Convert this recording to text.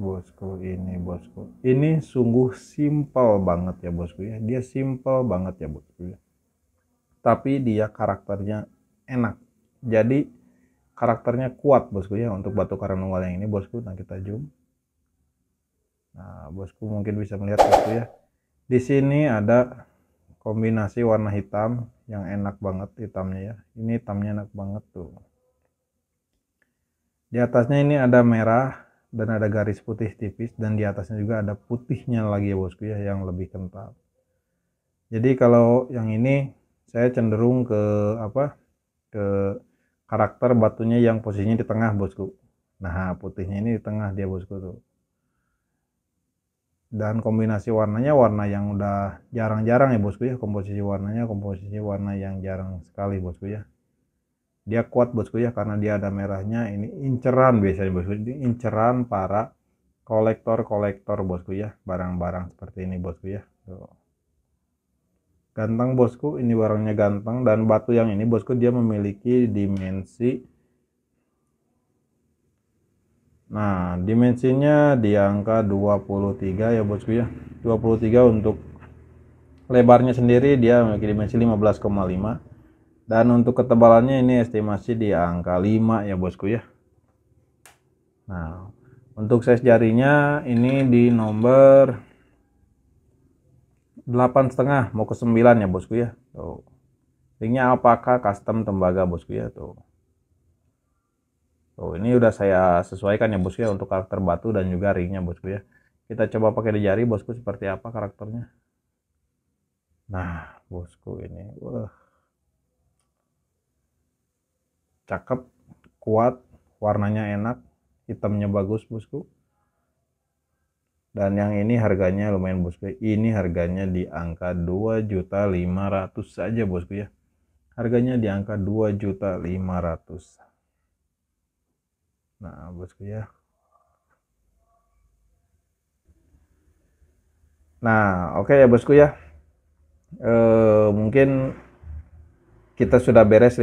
bosku ini bosku. Ini sungguh simpel banget ya bosku ya. Dia simpel banget ya bosku ya. Tapi dia karakternya enak. Jadi karakternya kuat bosku ya untuk batu karang yang ini bosku. Nah kita zoom. Nah bosku mungkin bisa melihat bosku ya. Di sini ada kombinasi warna hitam yang enak banget hitamnya ya. Ini hitamnya enak banget tuh. Di atasnya ini ada merah dan ada garis putih tipis dan di atasnya juga ada putihnya lagi ya bosku ya yang lebih kental. Jadi kalau yang ini saya cenderung ke apa ke karakter batunya yang posisinya di tengah bosku. Nah putihnya ini di tengah dia bosku tuh. Dan kombinasi warnanya warna yang udah jarang-jarang ya bosku ya. Komposisi warnanya komposisi warna yang jarang sekali bosku ya dia kuat bosku ya karena dia ada merahnya. Ini inceran biasanya bosku ini inceran para kolektor-kolektor bosku ya barang-barang seperti ini bosku ya Tuh. ganteng bosku ini barangnya ganteng. Dan batu yang ini bosku dia memiliki dimensi. Nah dimensinya di angka 23 ya bosku ya 23 untuk lebarnya sendiri dia memiliki dimensi 15,5 dan untuk ketebalannya ini estimasi di angka 5 ya bosku ya. Nah untuk size jarinya ini di nomor 8 setengah mau ke 9 ya bosku ya. Tuh. Ringnya apakah custom tembaga bosku ya tuh. Tuh ini udah saya sesuaikan ya bosku ya untuk karakter batu dan juga ringnya bosku ya. Kita coba pakai di jari bosku seperti apa karakternya. Nah bosku ini wah cakep kuat warnanya enak hitamnya bagus bosku. Dan yang ini harganya lumayan bosku. Ini harganya di angka 2.500 saja bosku ya. Harganya di angka 2.500 nah bosku ya. Nah oke okay ya bosku ya. E, mungkin kita sudah beres